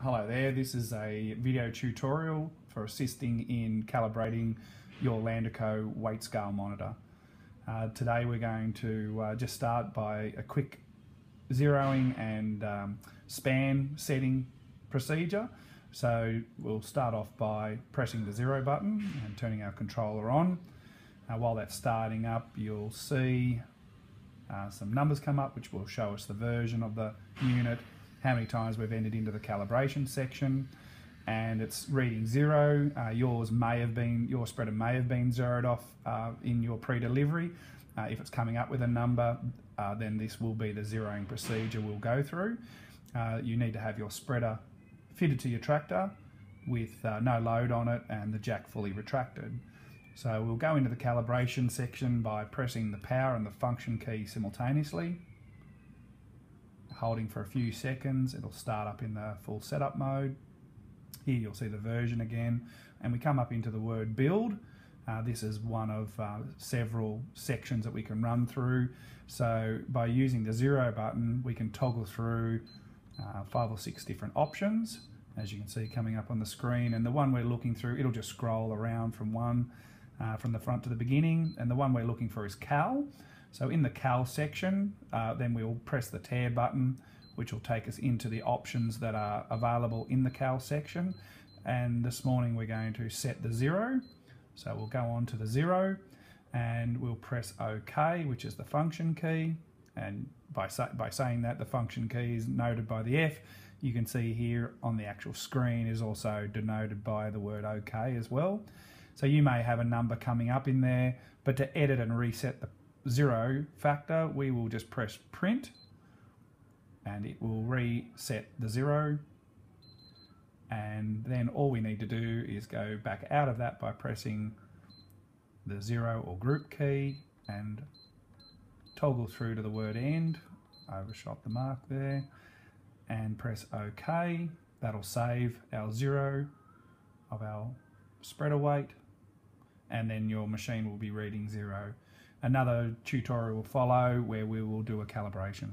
Hello there, this is a video tutorial for assisting in calibrating your Landaco weight scale monitor. Uh, today we're going to uh, just start by a quick zeroing and um, span setting procedure. So we'll start off by pressing the zero button and turning our controller on. Uh, while that's starting up you'll see uh, some numbers come up which will show us the version of the unit how many times we've entered into the calibration section and it's reading zero. Uh, yours may have been, your spreader may have been zeroed off uh, in your pre-delivery. Uh, if it's coming up with a number, uh, then this will be the zeroing procedure we'll go through. Uh, you need to have your spreader fitted to your tractor with uh, no load on it and the jack fully retracted. So we'll go into the calibration section by pressing the power and the function key simultaneously holding for a few seconds. It'll start up in the full setup mode. Here you'll see the version again, and we come up into the word build. Uh, this is one of uh, several sections that we can run through. So by using the zero button, we can toggle through uh, five or six different options, as you can see coming up on the screen. And the one we're looking through, it'll just scroll around from one, uh, from the front to the beginning. And the one we're looking for is cal. So in the cal section, uh, then we'll press the tare button, which will take us into the options that are available in the cal section. And this morning we're going to set the zero. So we'll go on to the zero and we'll press OK, which is the function key. And by, sa by saying that, the function key is noted by the F. You can see here on the actual screen is also denoted by the word OK as well. So you may have a number coming up in there, but to edit and reset the zero factor, we will just press print and it will reset the zero. And then all we need to do is go back out of that by pressing the zero or group key and toggle through to the word end, overshot the mark there, and press OK. That'll save our zero of our spreader weight, and then your machine will be reading zero. Another tutorial will follow where we will do a calibration.